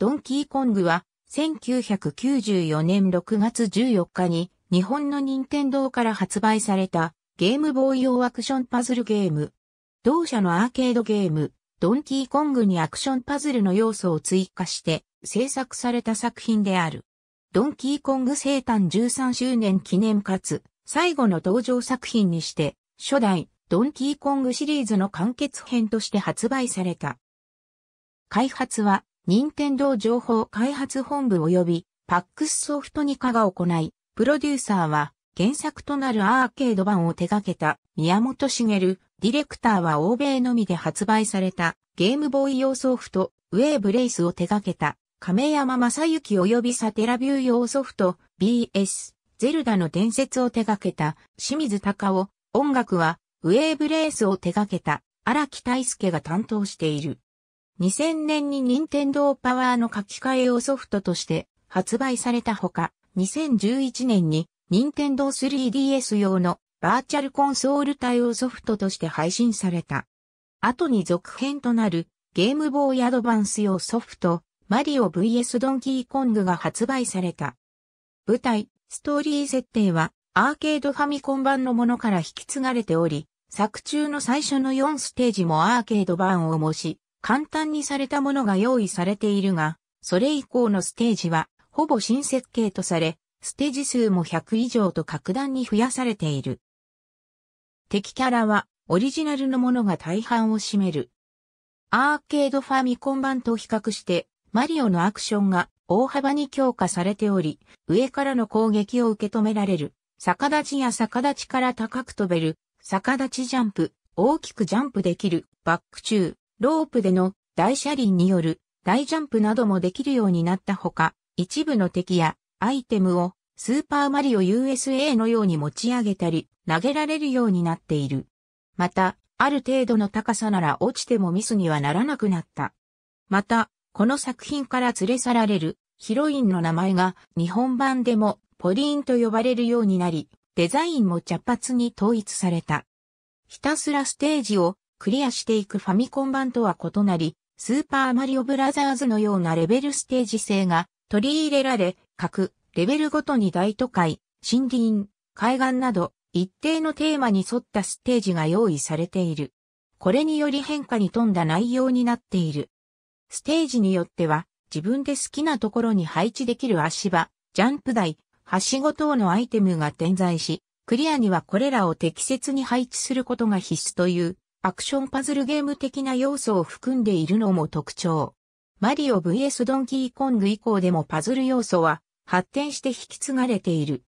ドンキーコングは1994年6月14日に日本の任天堂から発売されたゲームボーイ用アクションパズルゲーム。同社のアーケードゲーム、ドンキーコングにアクションパズルの要素を追加して制作された作品である。ドンキーコング生誕13周年記念かつ最後の登場作品にして初代ドンキーコングシリーズの完結編として発売された。開発は任天堂情報開発本部及びパックスソフトニカが行い、プロデューサーは原作となるアーケード版を手掛けた宮本茂、ディレクターは欧米のみで発売されたゲームボーイ用ソフト、ウェーブレイスを手掛けた亀山正幸及びサテラビュー用ソフト、BS、ゼルダの伝説を手掛けた清水隆夫、音楽はウェーブレースを手掛けた荒木大輔が担当している。2000年に任天堂パワーの書き換え用ソフトとして発売されたほか、2011年に任天堂 3DS 用のバーチャルコンソール対応ソフトとして配信された。後に続編となるゲームボーイアドバンス用ソフトマリオ VS ドンキーコングが発売された。舞台、ストーリー設定はアーケードファミコン版のものから引き継がれており、作中の最初の4ステージもアーケード版を模し、簡単にされたものが用意されているが、それ以降のステージはほぼ新設計とされ、ステージ数も100以上と格段に増やされている。敵キャラはオリジナルのものが大半を占める。アーケードファミコン版と比較してマリオのアクションが大幅に強化されており、上からの攻撃を受け止められる、逆立ちや逆立ちから高く飛べる、逆立ちジャンプ、大きくジャンプできる、バック中、ロープでの大車輪による大ジャンプなどもできるようになったほか、一部の敵やアイテムをスーパーマリオ USA のように持ち上げたり投げられるようになっている。また、ある程度の高さなら落ちてもミスにはならなくなった。また、この作品から連れ去られるヒロインの名前が日本版でもポリーンと呼ばれるようになり、デザインも茶髪に統一された。ひたすらステージをクリアしていくファミコン版とは異なり、スーパーマリオブラザーズのようなレベルステージ性が取り入れられ、各レベルごとに大都会、森林、海岸など一定のテーマに沿ったステージが用意されている。これにより変化に富んだ内容になっている。ステージによっては自分で好きなところに配置できる足場、ジャンプ台、はしご等のアイテムが点在し、クリアにはこれらを適切に配置することが必須というアクションパズルゲーム的な要素を含んでいるのも特徴。マリオ VS ドンキーコング以降でもパズル要素は発展して引き継がれている。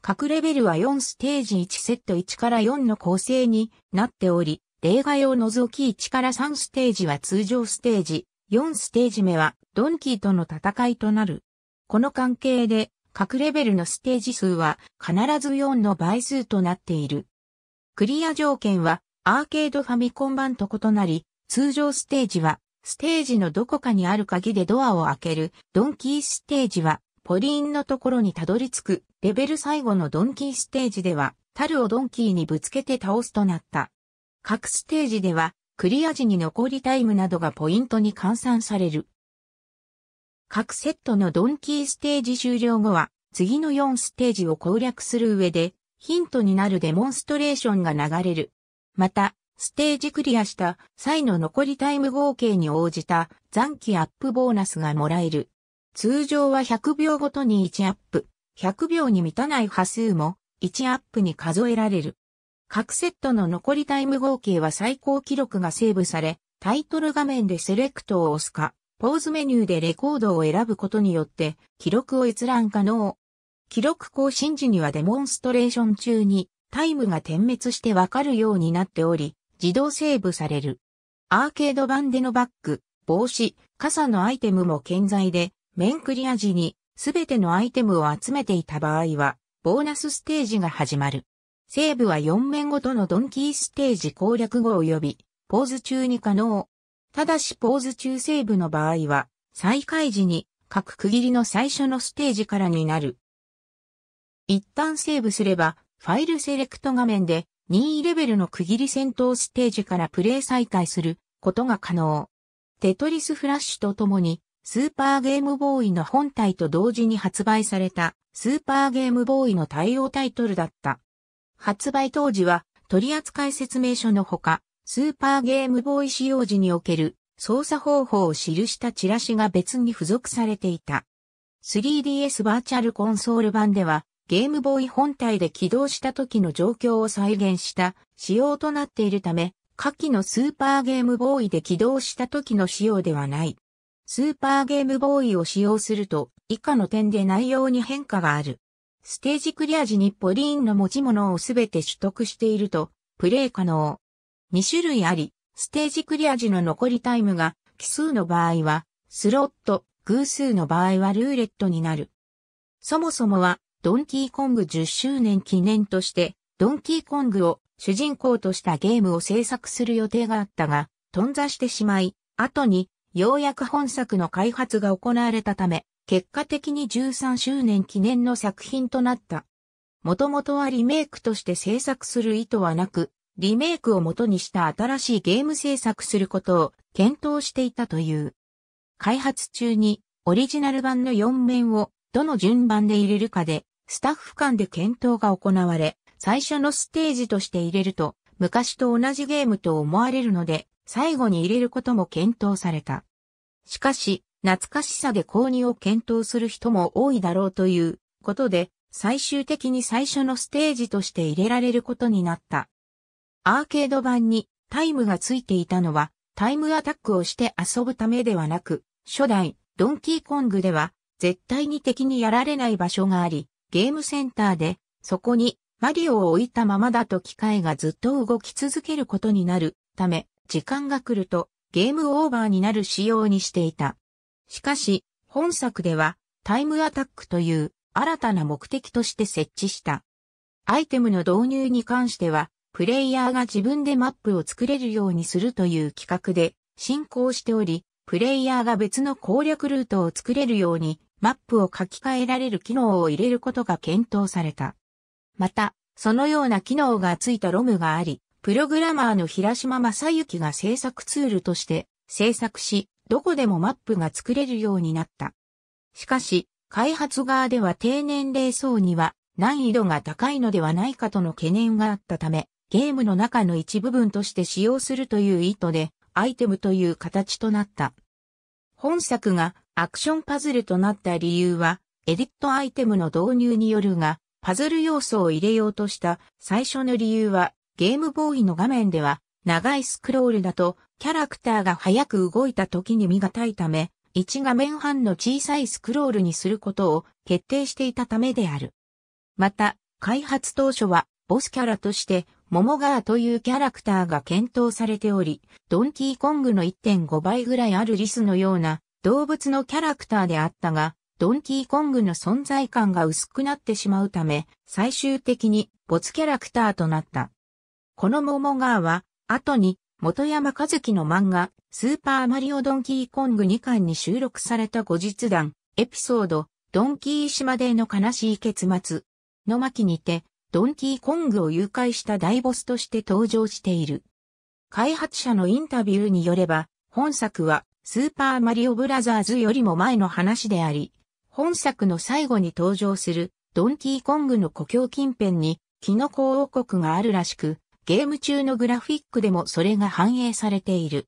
各レベルは4ステージ1セット1から4の構成になっており、例外を除き1から3ステージは通常ステージ、4ステージ目はドンキーとの戦いとなる。この関係で各レベルのステージ数は必ず4の倍数となっている。クリア条件はアーケードファミコン版と異なり、通常ステージはステージのどこかにある鍵でドアを開ける。ドンキーステージはポリーンのところにたどり着く。レベル最後のドンキーステージでは、樽をドンキーにぶつけて倒すとなった。各ステージではクリア時に残りタイムなどがポイントに換算される。各セットのドンキーステージ終了後は、次の4ステージを攻略する上で、ヒントになるデモンストレーションが流れる。また、ステージクリアした際の残りタイム合計に応じた残機アップボーナスがもらえる。通常は100秒ごとに1アップ、100秒に満たない波数も1アップに数えられる。各セットの残りタイム合計は最高記録がセーブされ、タイトル画面でセレクトを押すか、ポーズメニューでレコードを選ぶことによって記録を閲覧可能。記録更新時にはデモンストレーション中にタイムが点滅してわかるようになっており、自動セーブされる。アーケード版でのバッグ、帽子、傘のアイテムも健在で、面クリア時にすべてのアイテムを集めていた場合は、ボーナスステージが始まる。セーブは4面ごとのドンキーステージ攻略後及び、ポーズ中に可能。ただしポーズ中セーブの場合は、再開時に各区切りの最初のステージからになる。一旦セーブすれば、ファイルセレクト画面で任意レベルの区切り戦闘ステージからプレイ再開することが可能。テトリスフラッシュとともに、スーパーゲームボーイの本体と同時に発売されたスーパーゲームボーイの対応タイトルだった。発売当時は取扱説明書のほか、スーパーゲームボーイ使用時における操作方法を記したチラシが別に付属されていた。3DS バーチャルコンソール版ではゲームボーイ本体で起動した時の状況を再現した仕様となっているため、下記のスーパーゲームボーイで起動した時の仕様ではない。スーパーゲームボーイを使用すると、以下の点で内容に変化がある。ステージクリア時にポリーンの持ち物をすべて取得していると、プレイ可能。2種類あり、ステージクリア時の残りタイムが奇数の場合は、スロット、偶数の場合はルーレットになる。そもそもはドンキーコング10周年記念として、ドンキーコングを主人公としたゲームを制作する予定があったが、頓挫してしまい、後にようやく本作の開発が行われたため、結果的に13周年記念の作品となった。もともとはリメイクとして制作する意図はなく、リメイクを元にした新しいゲーム制作することを検討していたという。開発中にオリジナル版の4面をどの順番で入れるかでスタッフ間で検討が行われ、最初のステージとして入れると、昔と同じゲームと思われるので、最後に入れることも検討された。しかし、懐かしさで購入を検討する人も多いだろうということで、最終的に最初のステージとして入れられることになった。アーケード版にタイムがついていたのは、タイムアタックをして遊ぶためではなく、初代ドンキーコングでは絶対に敵にやられない場所があり、ゲームセンターで、そこにマリオを置いたままだと機械がずっと動き続けることになるため、時間が来るとゲームオーバーになる仕様にしていた。しかし、本作ではタイムアタックという新たな目的として設置した。アイテムの導入に関しては、プレイヤーが自分でマップを作れるようにするという企画で進行しており、プレイヤーが別の攻略ルートを作れるようにマップを書き換えられる機能を入れることが検討された。また、そのような機能がついたロムがあり、プログラマーの平島正幸が制作ツールとして制作し、どこでもマップが作れるようになった。しかし、開発側では低年齢層には難易度が高いのではないかとの懸念があったため、ゲームの中の一部分として使用するという意図で、アイテムという形となった。本作がアクションパズルとなった理由は、エディットアイテムの導入によるが、パズル要素を入れようとした最初の理由は、ゲームボーイの画面では、長いスクロールだと、キャラクターが早く動いた時に見難いため、1画面半の小さいスクロールにすることを決定していたためである。また、開発当初は、ボスキャラとして、モモガーというキャラクターが検討されており、ドンキーコングの1.5倍ぐらいあるリスのような動物のキャラクターであったが、ドンキーコングの存在感が薄くなってしまうため、最終的に没キャラクターとなった。このモモガーは、後に元山和樹の漫画、スーパーマリオドンキーコング2巻に収録された後日談、エピソード、ドンキー島での悲しい結末の巻にて、ドンキーコングを誘拐した大ボスとして登場している。開発者のインタビューによれば、本作はスーパーマリオブラザーズよりも前の話であり、本作の最後に登場するドンキーコングの故郷近辺にキノコ王国があるらしく、ゲーム中のグラフィックでもそれが反映されている。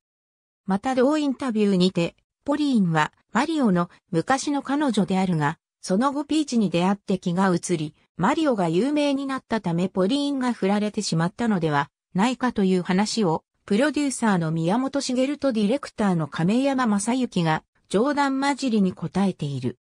また同インタビューにて、ポリーンはマリオの昔の彼女であるが、その後ピーチに出会って気が移り、マリオが有名になったためポリーンが振られてしまったのではないかという話をプロデューサーの宮本茂とディレクターの亀山正幸が冗談交じりに答えている。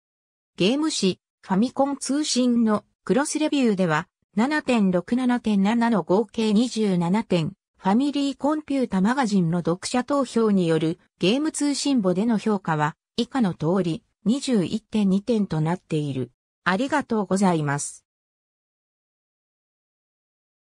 ゲーム誌ファミコン通信のクロスレビューでは7.67.7の合計27点、ファミリーコンピュータマガジンの読者投票によるゲーム通信簿での評価は以下の通り21.2点となっている。ありがとうございます。